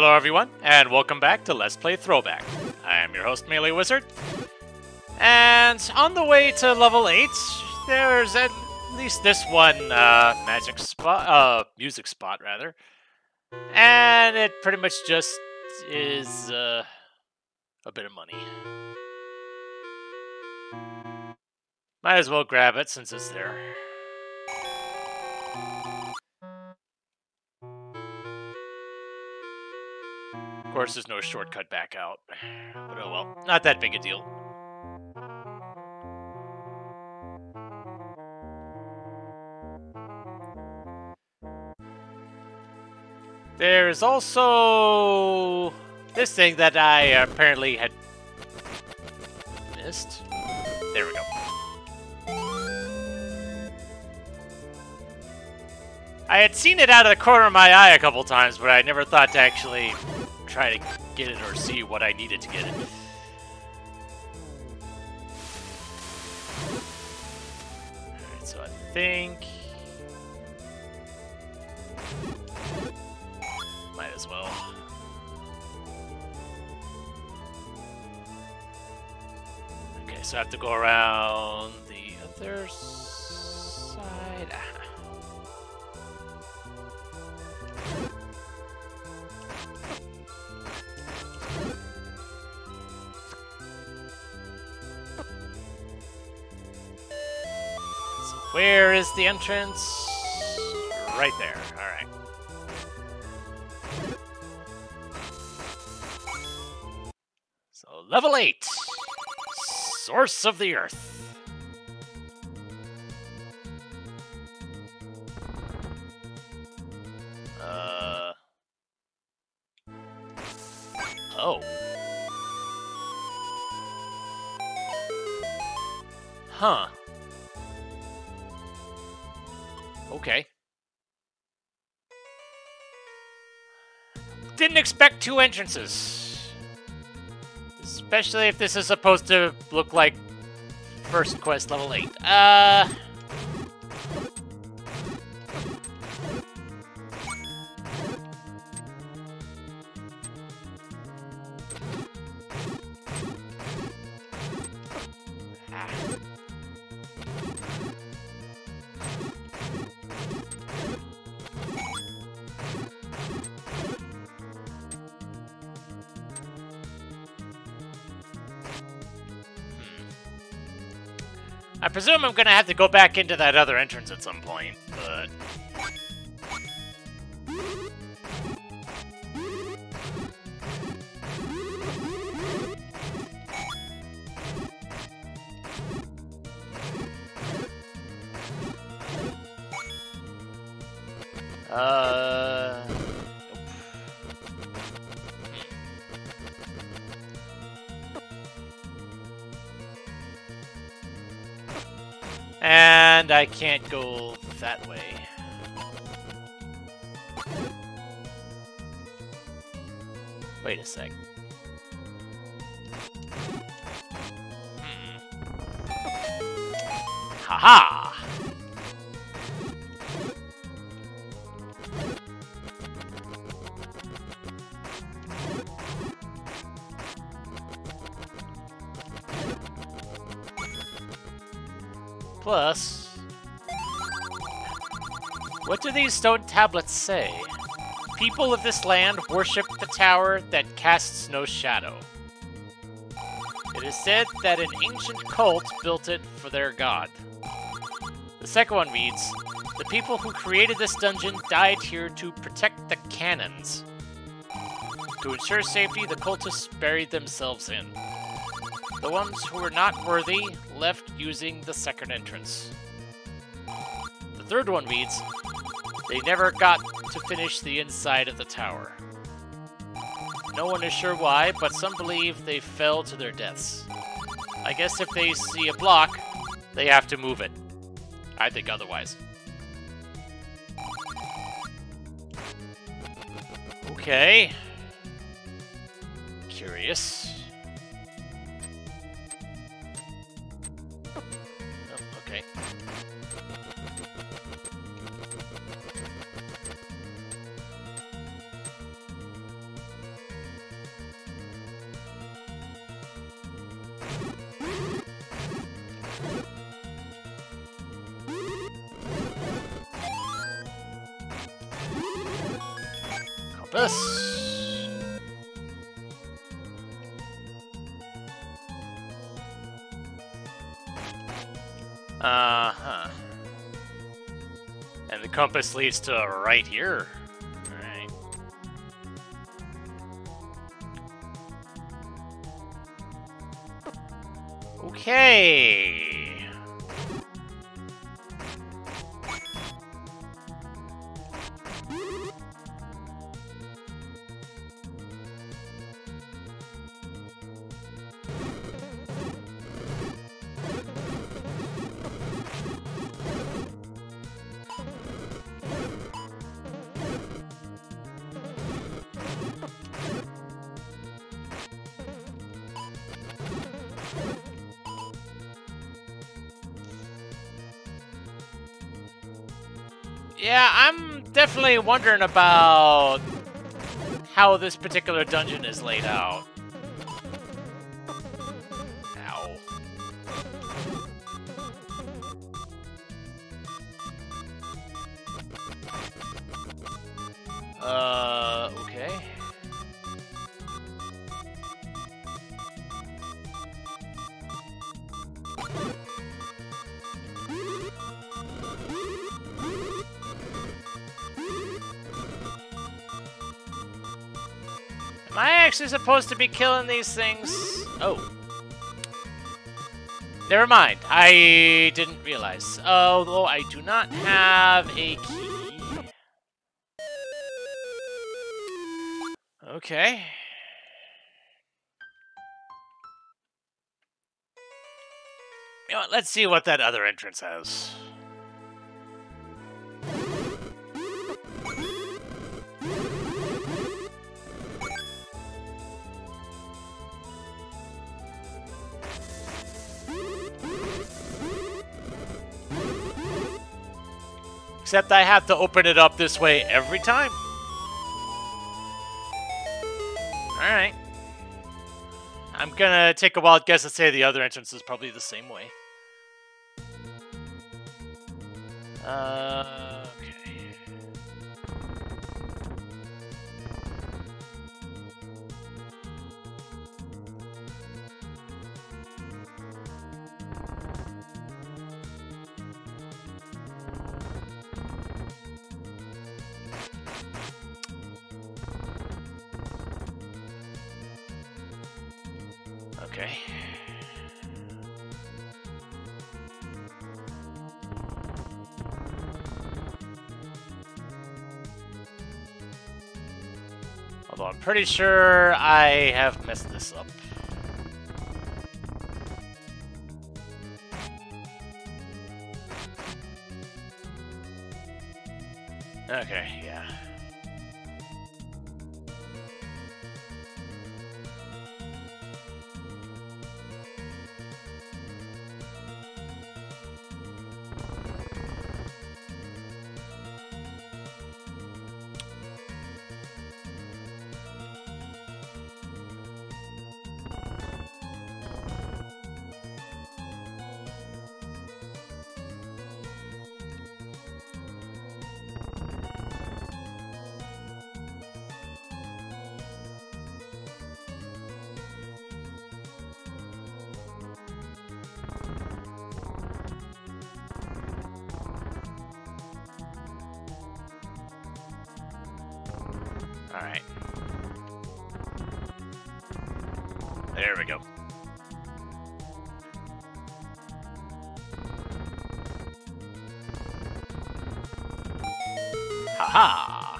Hello, everyone, and welcome back to Let's Play Throwback. I am your host, Melee Wizard. And on the way to level 8, there's at least this one uh, magic spot, uh, music spot, rather. And it pretty much just is uh, a bit of money. Might as well grab it since it's there. Course, there's no shortcut back out. But oh well, not that big a deal. There's also this thing that I apparently had missed. There we go. I had seen it out of the corner of my eye a couple times, but I never thought to actually try to get it or see what I needed to get it. Alright, so I think... Might as well. Okay, so I have to go around the other side. Ah, where is the entrance? Right there. All right. So level 8. Source of the Earth. Uh Oh. Huh. Okay. Didn't expect two entrances. Especially if this is supposed to look like first quest level 8. Uh... I presume I'm gonna have to go back into that other entrance at some point, but... Uh... And I can't go that way. Wait a sec. Hmm. Haha! Plus... these stone tablets say? People of this land worship the tower that casts no shadow. It is said that an ancient cult built it for their god. The second one reads, The people who created this dungeon died here to protect the cannons. To ensure safety, the cultists buried themselves in. The ones who were not worthy left using the second entrance. The third one reads, They never got to finish the inside of the tower. No one is sure why, but some believe they fell to their deaths. I guess if they see a block, they have to move it. I think otherwise. Okay. Curious. Oh, okay. Compass. Uh-huh. And the compass leads to right here. Okay. Wondering about how this particular dungeon is laid out. Ow. Uh, actually supposed to be killing these things? Oh. Never mind. I didn't realize. Although I do not have a key. Okay. You know what, let's see what that other entrance has. Except I have to open it up this way every time. Alright. I'm gonna take a wild guess and say the other entrance is probably the same way. Uh, pretty sure I have messed this up. Okay, yeah. Haha!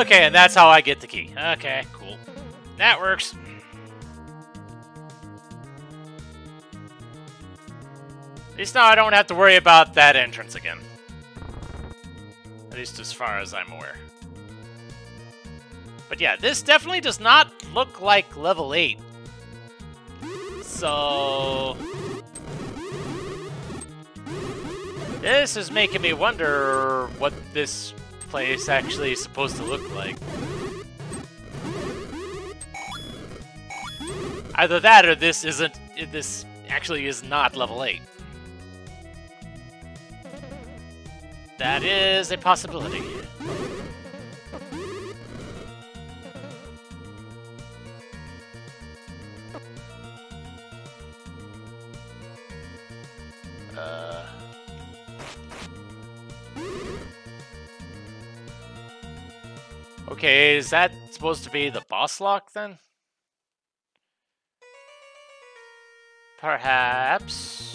Okay, and that's how I get the key. Okay, cool. That works. At least now I don't have to worry about that entrance again. At least as far as I'm aware. But yeah, this definitely does not look like level 8. So... This is making me wonder what this place actually is supposed to look like. Either that or this isn't... This actually is not level 8. that is a possibility. Uh... Okay, is that supposed to be the boss lock then? Perhaps...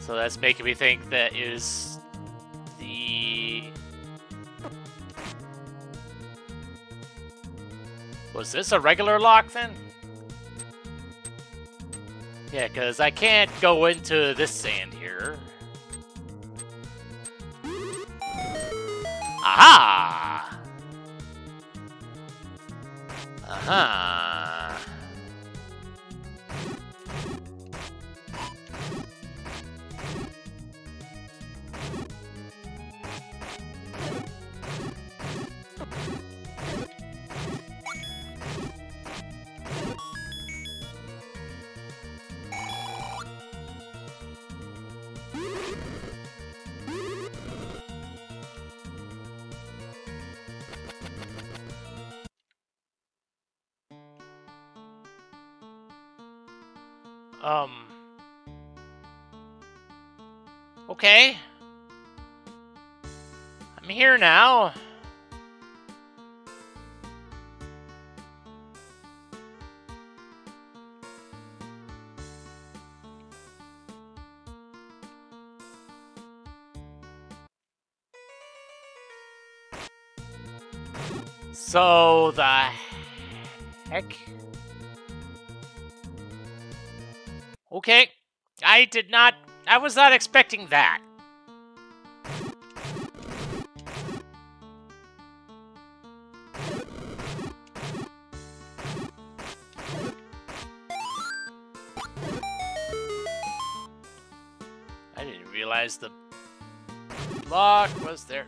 So that's making me think that is the... Was this a regular lock then? Yeah, because I can't go into this sand here. Aha! Aha! Um. Okay. I'm here now. So the heck? Okay. I did not... I was not expecting that. I didn't realize the block was there.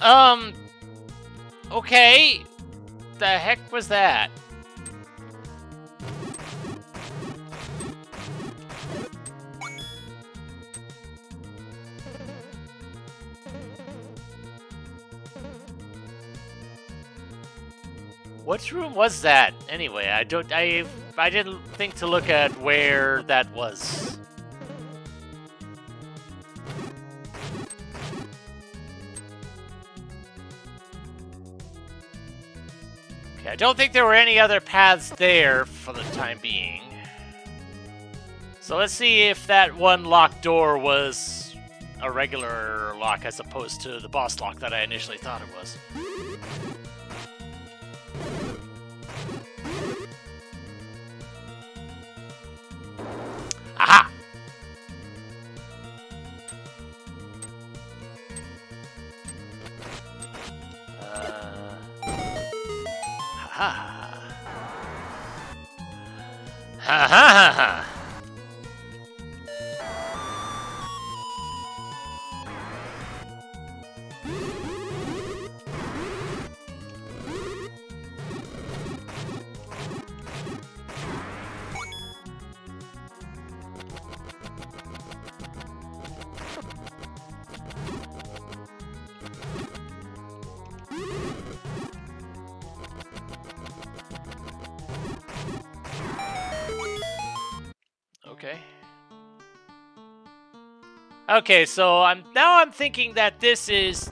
Um. Okay. The heck was that? What room was that? Anyway, I don't. I I didn't think to look at where that was. I don't think there were any other paths there for the time being. So let's see if that one locked door was a regular lock as opposed to the boss lock that I initially thought it was. Ha ha Okay, so I'm now I'm thinking that this is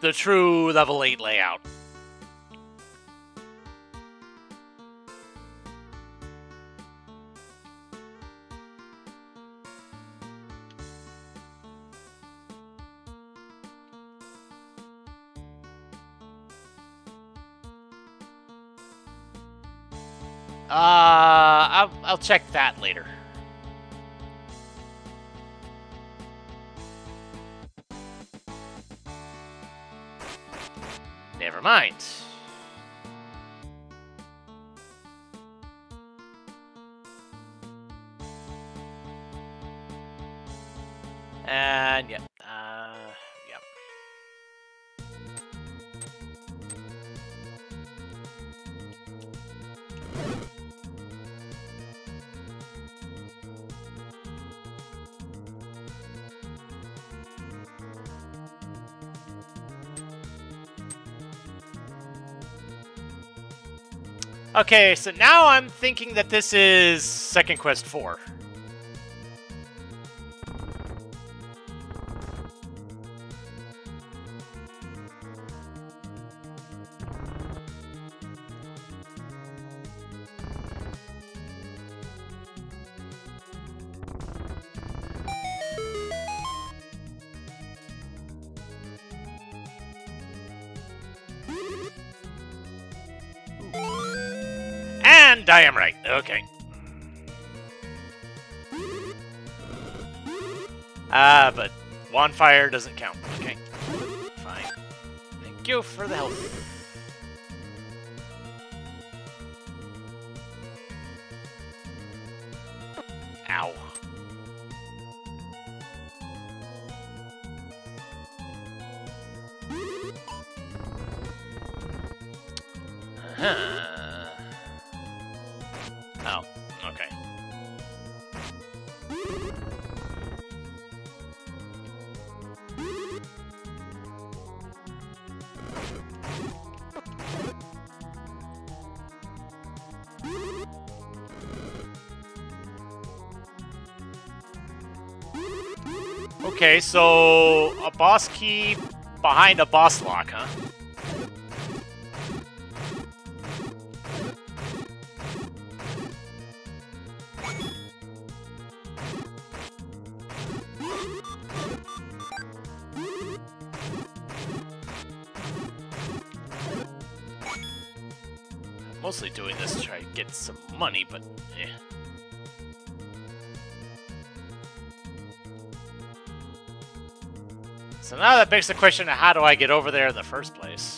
the true level 8 layout. Uh, I'll, I'll check that later. Okay, so now I'm thinking that this is Second Quest 4. I am right. Okay. Ah, but Wandfire doesn't count. Okay. Fine. Thank you for the help. Ow. Oh, Okay, so a boss key behind a boss lock, huh? Mostly doing this to try to get some money, but eh. Now that begs the question of how do I get over there in the first place?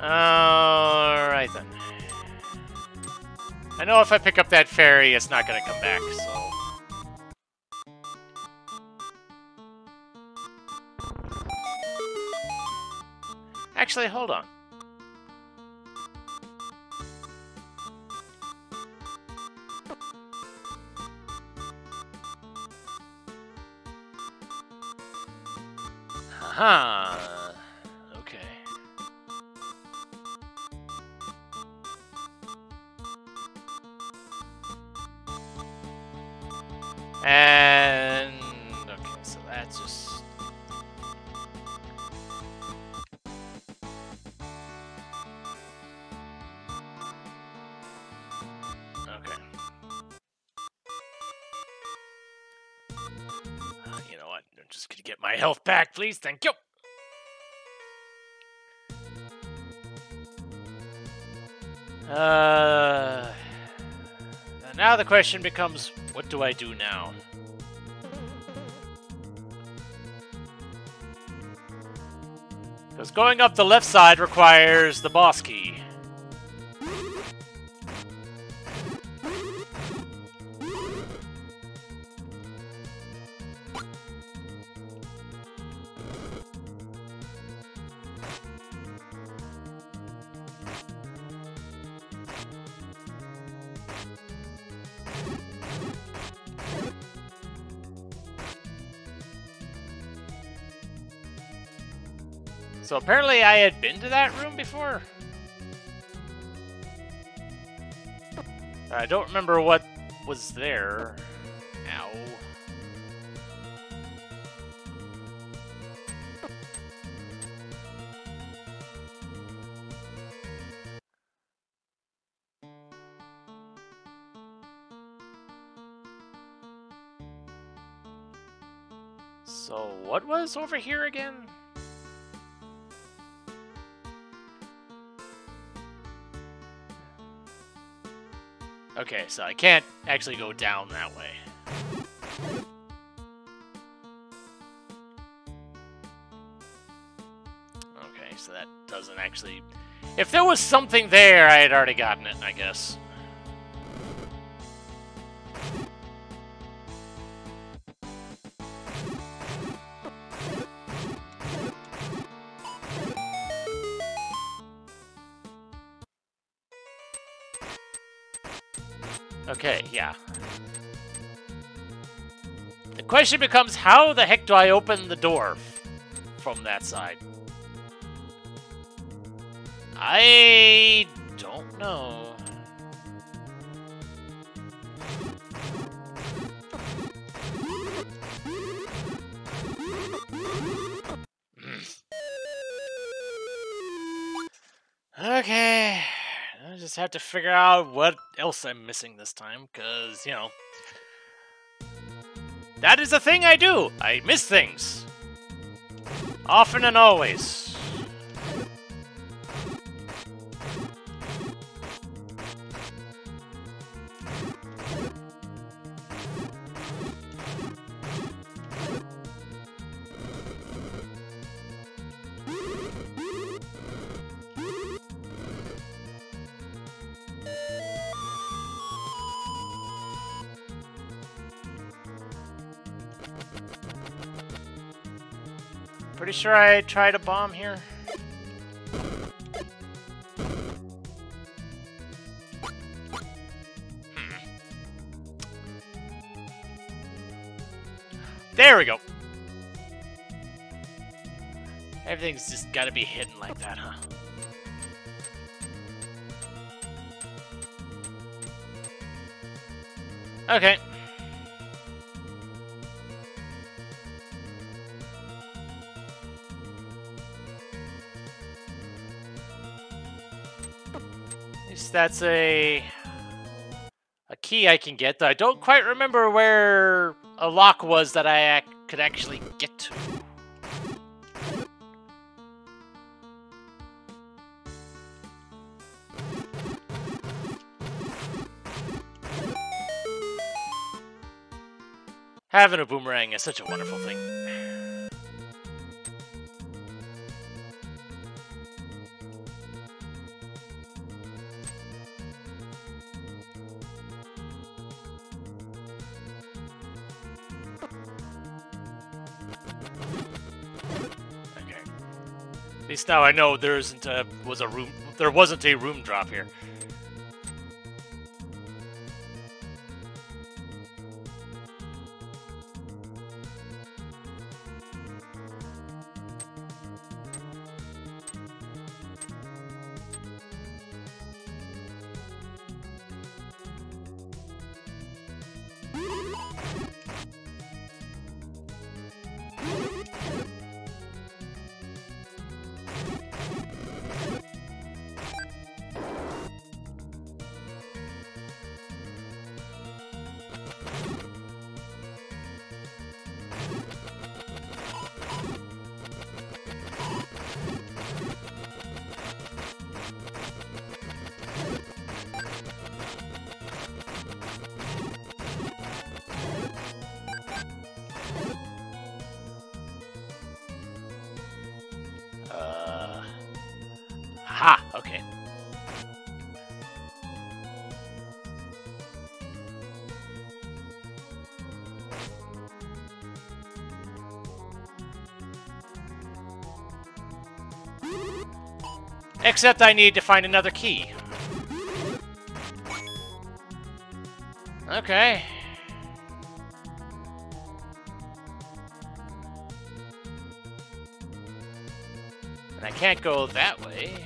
All right then. I know if I pick up that fairy, it's not going to come back, so... Actually, hold on. Haha. Please. Thank you. Uh, now the question becomes, what do I do now? Because going up the left side requires the boss key. Apparently I had been to that room before. I don't remember what was there. Ow. So, what was over here again? Okay, so I can't actually go down that way. Okay, so that doesn't actually... If there was something there, I had already gotten it, I guess. Question becomes, how the heck do I open the door from that side? I don't know. Hmm. okay. I just have to figure out what else I'm missing this time, because, you know, that is a thing I do. I miss things. Often and always. Sure I tried a bomb here. Hmm. There we go. Everything's just gotta be hidden like that, huh? Okay. That's a a key I can get. I don't quite remember where a lock was that I ac could actually get to. Having a boomerang is such a wonderful thing. Least now I know there isn't a was a room there wasn't a room drop here. Except I need to find another key. Okay. And I can't go that way.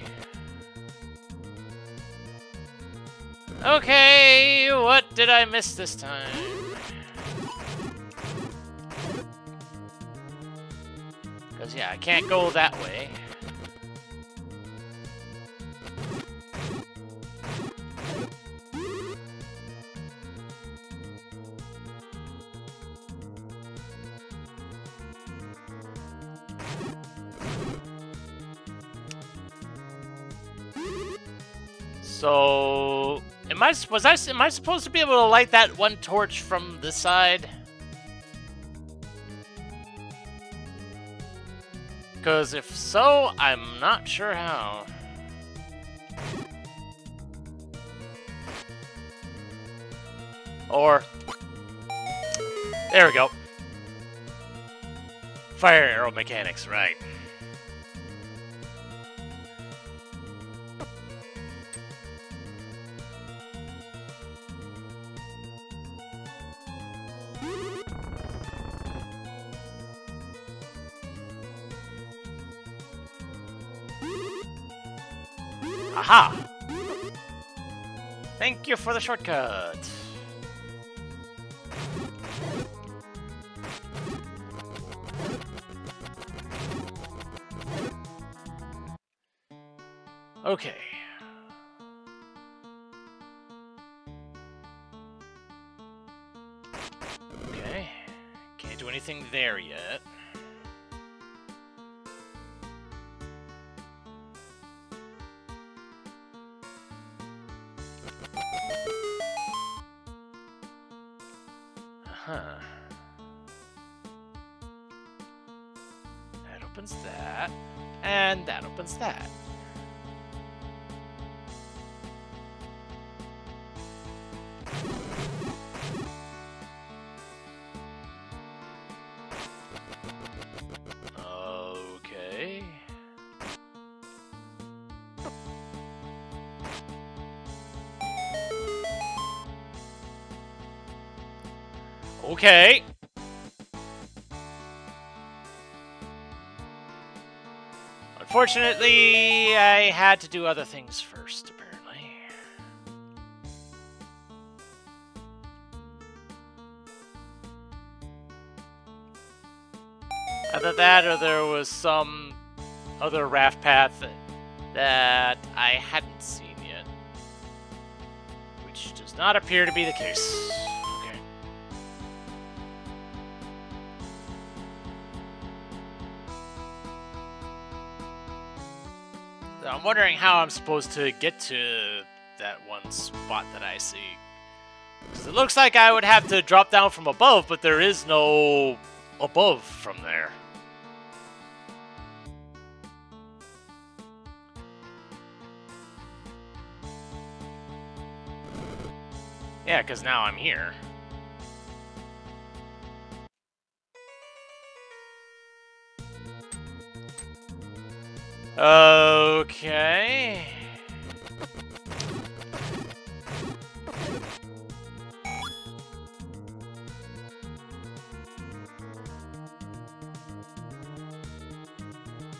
Okay, what did I miss this time? Yeah, I can't go that way. So, am I was I am I supposed to be able to light that one torch from the side? Because if so, I'm not sure how. Or, there we go. Fire arrow mechanics, right. Aha! Thank you for the shortcut. Okay. Okay. Can't do anything there yet. Okay. Unfortunately, I had to do other things first, apparently. Either that or there was some other raft path that I hadn't seen yet. Which does not appear to be the case. I'm wondering how I'm supposed to get to that one spot that I see. 'Cause it looks like I would have to drop down from above, but there is no above from there. Yeah, because now I'm here. Okay.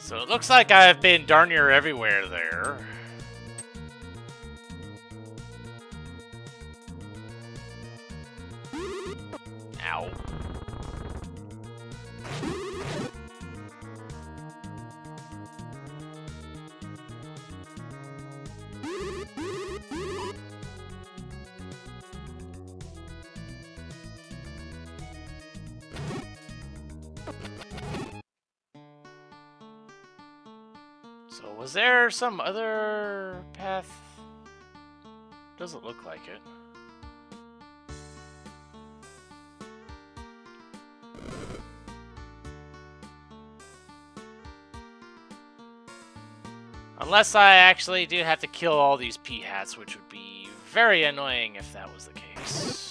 So it looks like I've been darn near everywhere there. Ow. Was there some other path? Doesn't look like it. Unless I actually do have to kill all these Peahats, which would be very annoying if that was the case.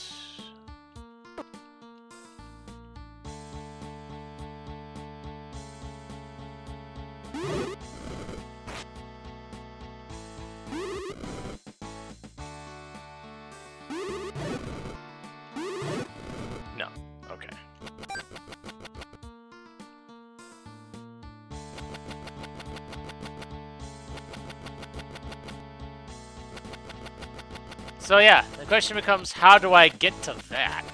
So yeah, the question becomes, how do I get to that?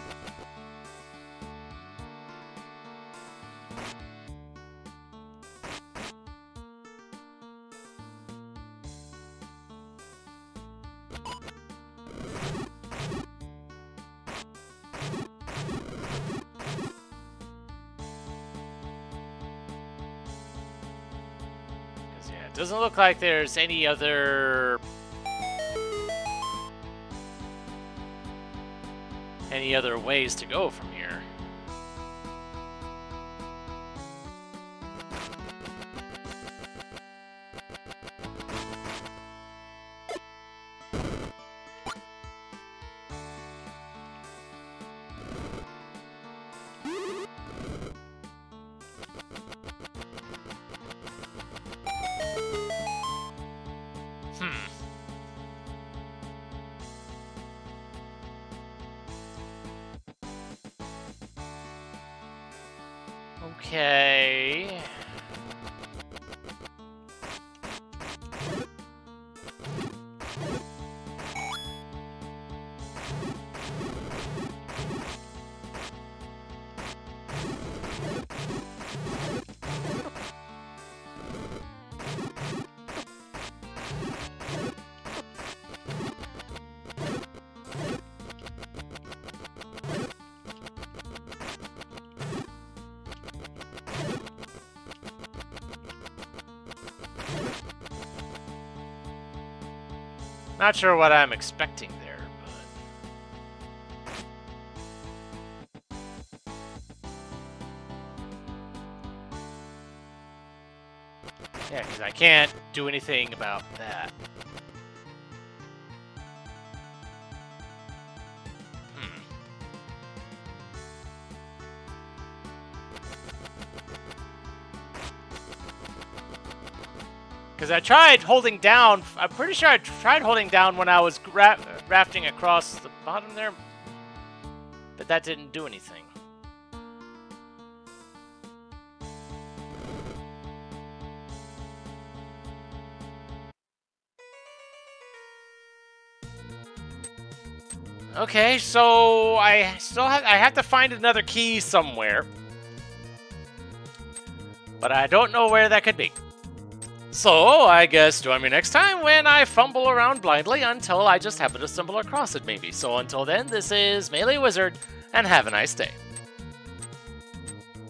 Doesn't look like there's any other... Any other ways to go from here. Not sure what I'm expecting there, but... Yeah, because I can't do anything about that. I tried holding down, I'm pretty sure I tried holding down when I was ra rafting across the bottom there, but that didn't do anything. Okay, so I still have I have to find another key somewhere. But I don't know where that could be. So, I guess join me next time when I fumble around blindly until I just happen to stumble across it, maybe. So until then, this is Melee Wizard, and have a nice day.